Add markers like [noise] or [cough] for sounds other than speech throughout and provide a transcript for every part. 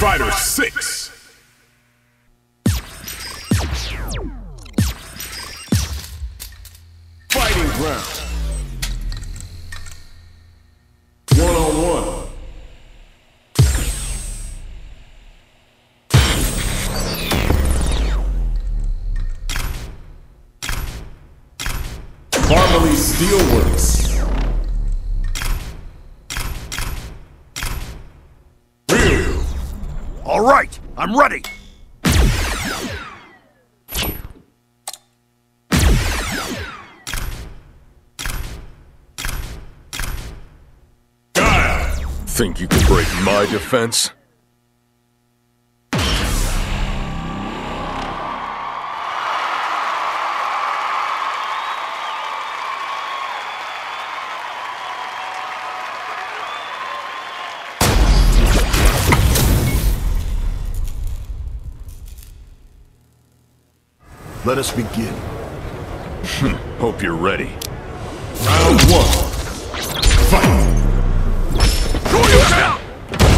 Fighter 6. Think you can break my defense? Let us begin. [laughs] Hope you're ready. Round one. Sure you can!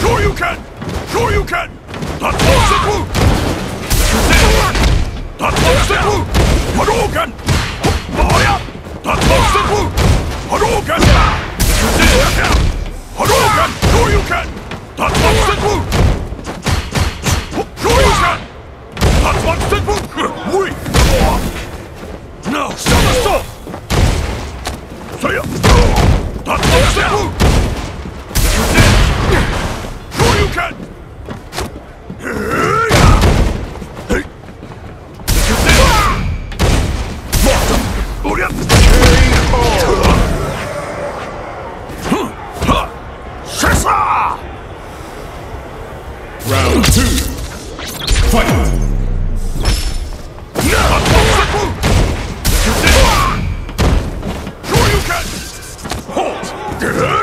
Sure you can! Sure you can! That's Monster That's Monster Hadouken! Oh yeah! That's Monster Halt!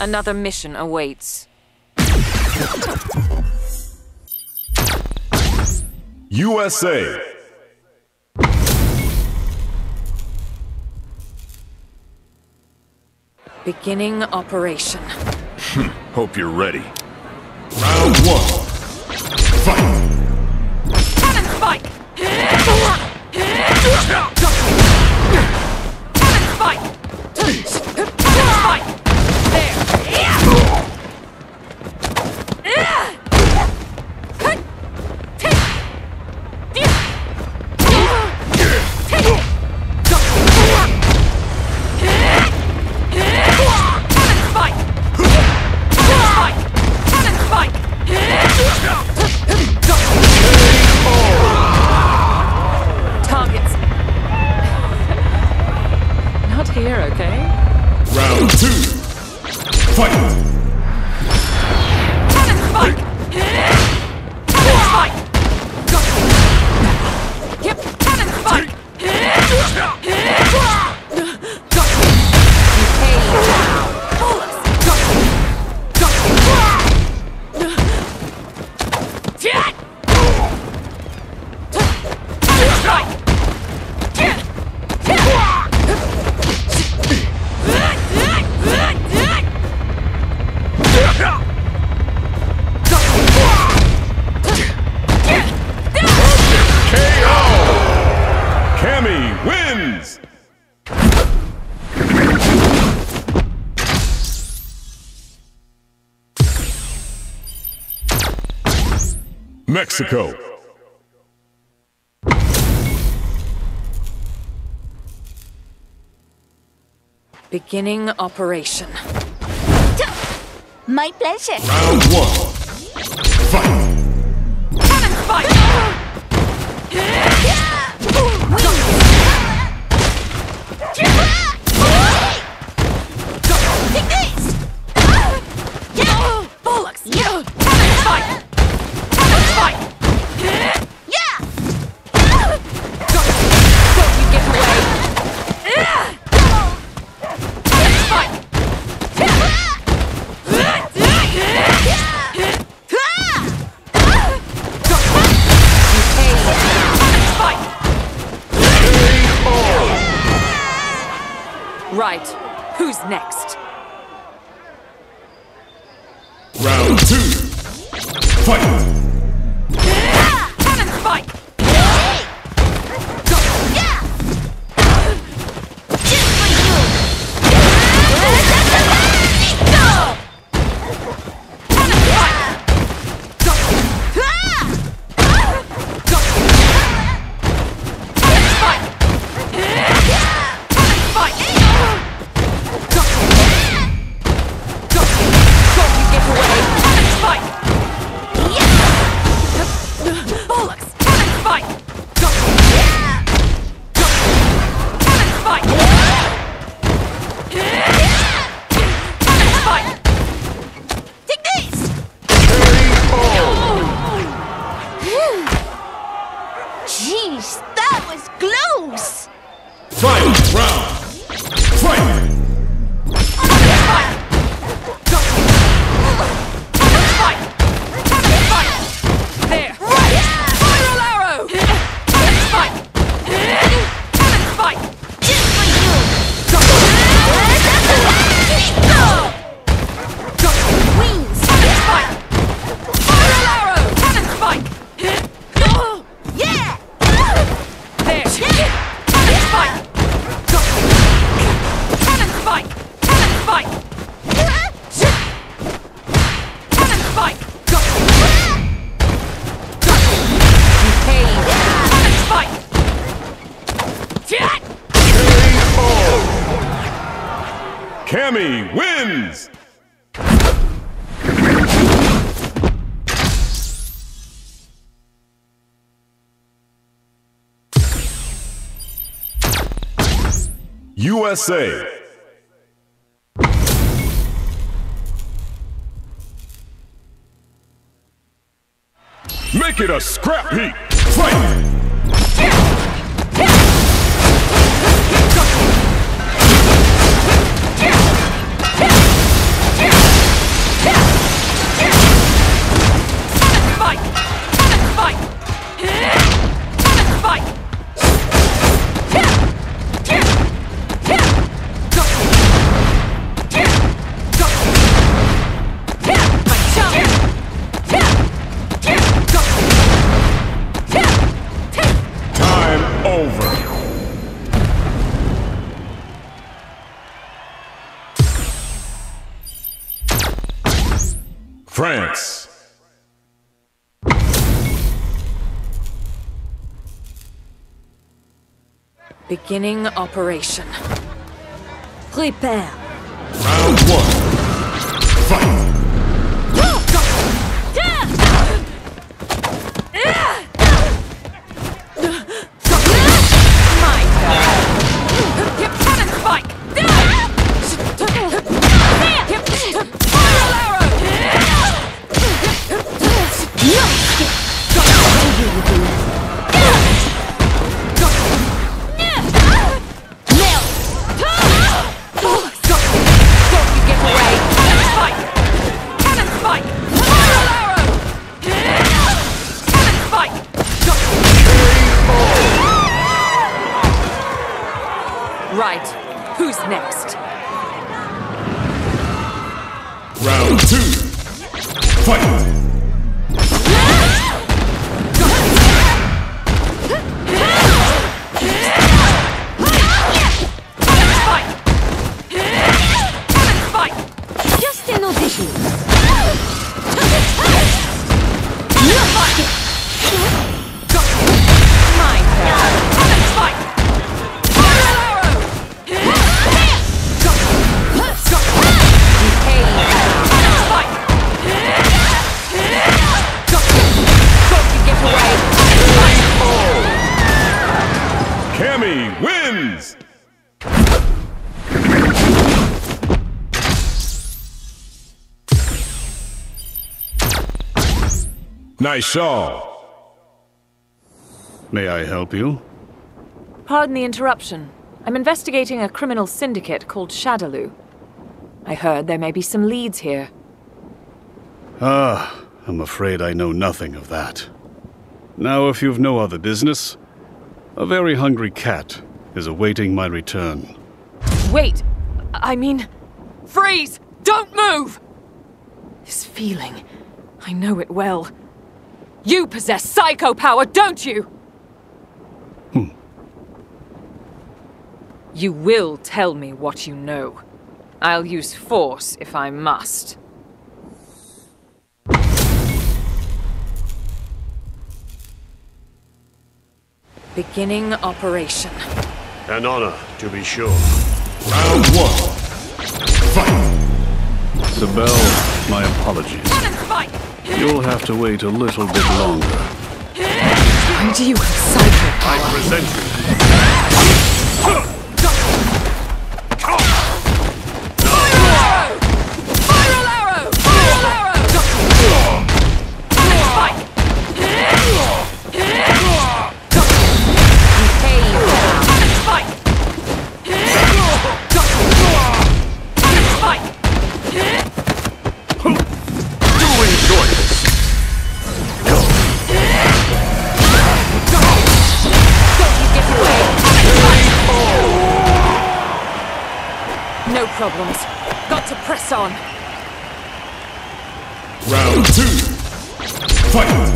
Another mission awaits. USA. Beginning operation. [laughs] Hope you're ready. Round one. Mexico. Beginning operation. My pleasure. Round one. Fight! Cammy wins! USA. Make it a scrap heap! Fight! Beginning operation. Prepare. Round one. two, fight! Nice shawl. May I help you? Pardon the interruption. I'm investigating a criminal syndicate called Shadaloo. I heard there may be some leads here. Ah, I'm afraid I know nothing of that. Now, if you've no other business, a very hungry cat is awaiting my return. Wait! I mean, freeze! Don't move! This feeling, I know it well. You possess psycho power, don't you? Hmm. You will tell me what you know. I'll use force if I must. Beginning operation. An honor, to be sure. Round one. Fight! Sibel, my apologies. You'll have to wait a little bit longer. Why do you have power? present you. Problems. Got to press on. Round two. Fight!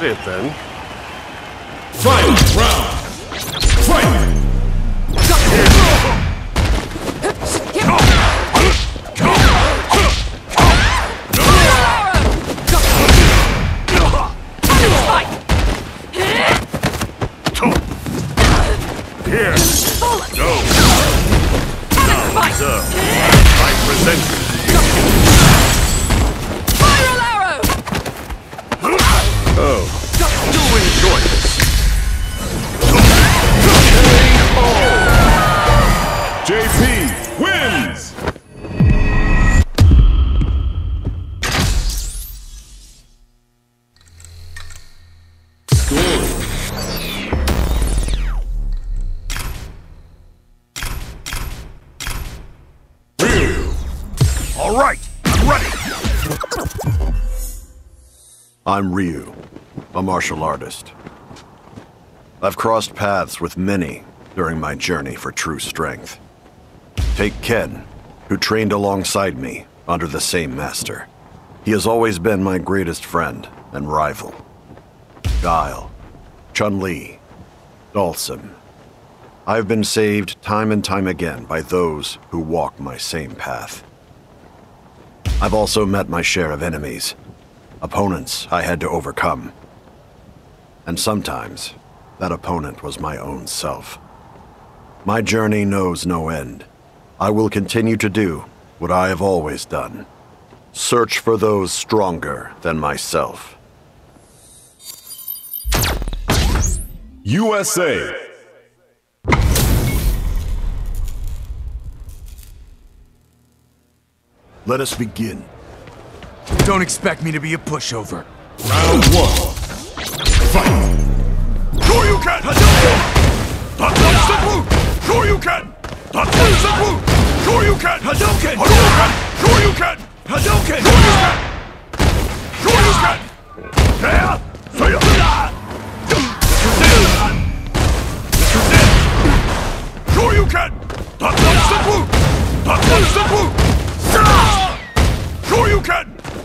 That it then? I'm Ryu, a martial artist. I've crossed paths with many during my journey for true strength. Take Ken, who trained alongside me under the same master. He has always been my greatest friend and rival. Guile, Chun-Li, Dhalsim. I've been saved time and time again by those who walk my same path. I've also met my share of enemies, opponents I had to overcome. And sometimes, that opponent was my own self. My journey knows no end. I will continue to do what I have always done. Search for those stronger than myself. USA! Let us begin. Don't expect me to be a pushover. Round one. Fight! Shoryuken! Hadouken! you can. Hadouken! Hadouken! Shoryuken! Hadouken! Shoryuken! Shoryuken! There! Soya! Shoryuken! Shoryuken! Shoryuken!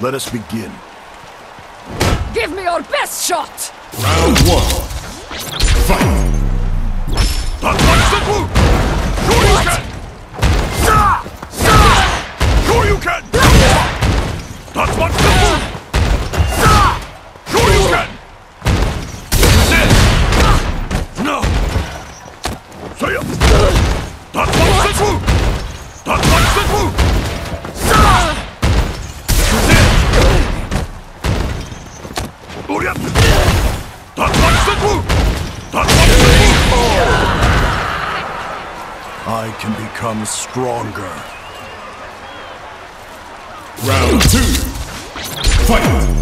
Let us begin. Give me your best shot! Round one. Fight! What? Sure you can! Sure That's what become stronger. Round two. Fight!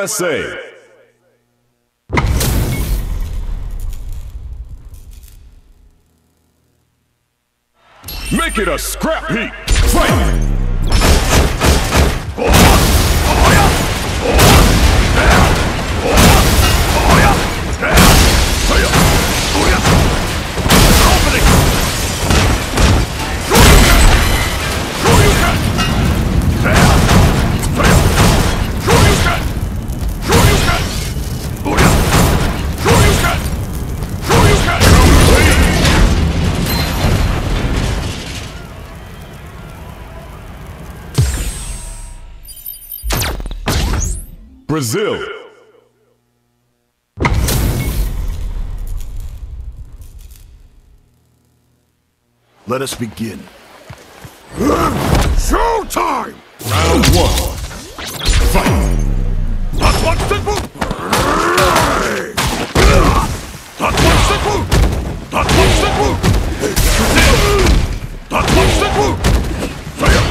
USA. Make it a scrap heap. Fight! Brazil. Let us begin. Showtime! Round one. Fight! Not one simple! Not one simple! Not one simple! Not one simple! Fail!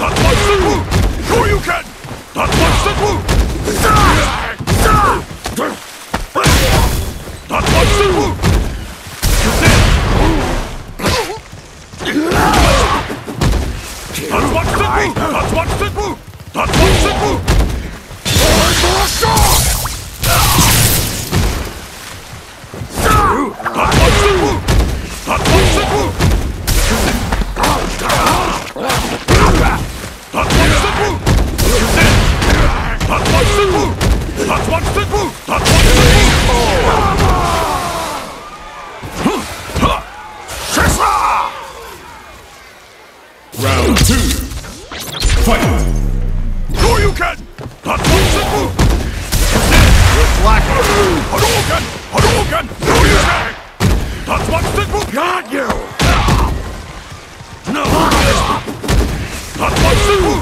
Not one simple! Sure you can! Not one simple! Stop! black. Hadouken! Hadouken! No, you! That's what stick will guard you! No! That's what stick will...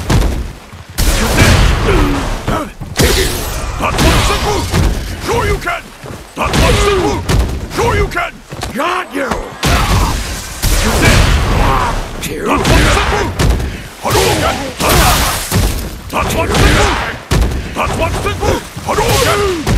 Sure you can! That's what stick. Sure you can! Guard you! You did! That's what stick. Hadouken! That's what stick. That's what stick. Hadouken!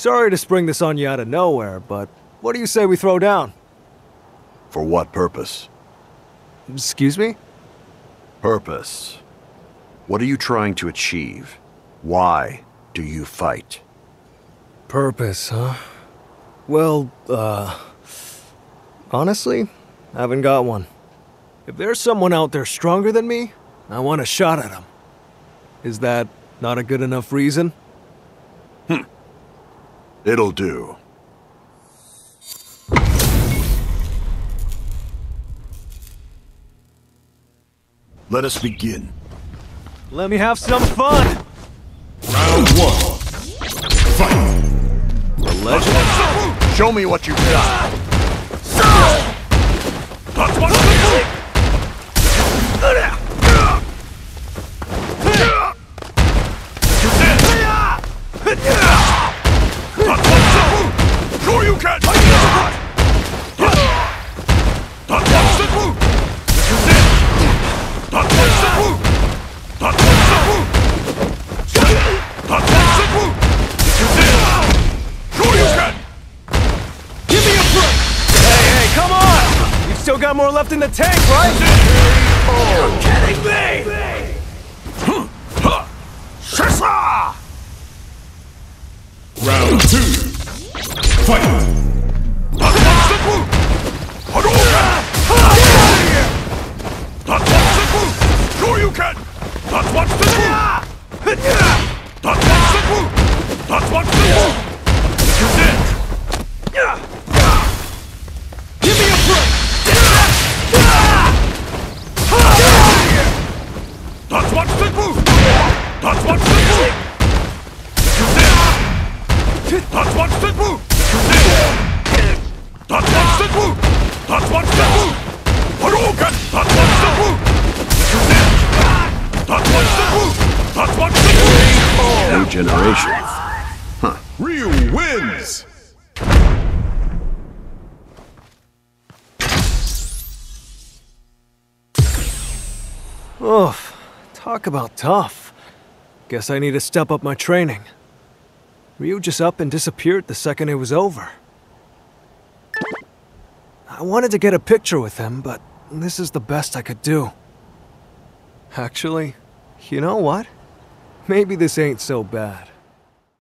Sorry to spring this on you out of nowhere, but what do you say we throw down? For what purpose? Excuse me? Purpose. What are you trying to achieve? Why do you fight? Purpose, huh? Well, uh. Honestly, I haven't got one. If there's someone out there stronger than me, I want a shot at him. Is that not a good enough reason? It'll do. Let us begin. Let me have some fun! Round one. Fight! The legend. Show me what you've got. That's one still got more left in the tank, right? You're kidding me! Shisa! Round two. Fight! Sure you can! That's one simple! That's one simple! That's one simple! You That's one simple! That's one simple! You did! That's one simple! You did! That's one simple! That's one simple! Hadouken! That's one simple! You did! That's one simple! That's one simple! New generation. Ryu wins! Oof. Talk about tough. Guess I need to step up my training. Ryu just up and disappeared the second it was over. I wanted to get a picture with him, but this is the best I could do. Actually, you know what? Maybe this ain't so bad.